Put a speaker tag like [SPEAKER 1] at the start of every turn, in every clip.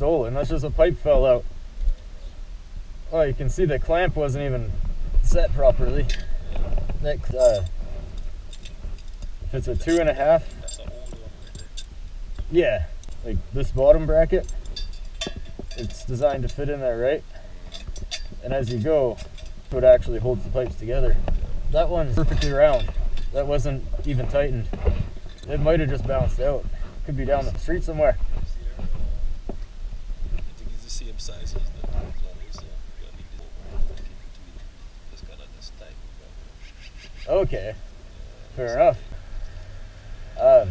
[SPEAKER 1] and that's just a pipe fell out. Oh, you can see the clamp wasn't even set properly. That, uh, if it's a two and a half, yeah, like this bottom bracket, it's designed to fit in there right. And as you go, it actually holds the pipes together. That one's perfectly round. That wasn't even tightened. It might have just bounced out. Could be down the street somewhere.
[SPEAKER 2] See there? Uh, I think it's the same size as the flower so you gotta leave it over and keep it to it. Just kinda just tight.
[SPEAKER 1] Okay, fair enough. Um,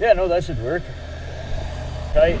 [SPEAKER 1] yeah, no, that should work. Tight.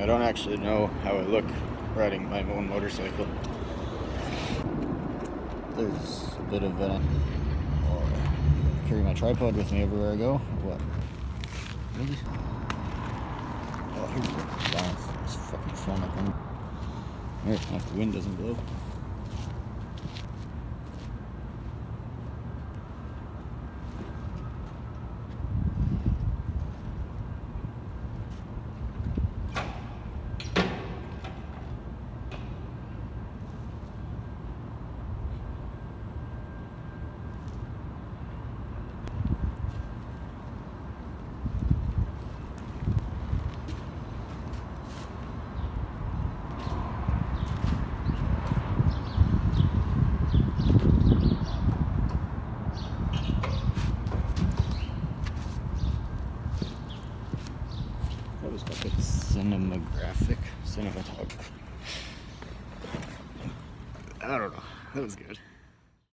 [SPEAKER 1] I don't actually know how I look riding my own motorcycle. There's a bit of a. Oh, carry my tripod with me everywhere I go. What? Really? Oh, here's the balance. This fucking phone up on. Here, if the wind doesn't blow. That was fucking I don't know. That was good.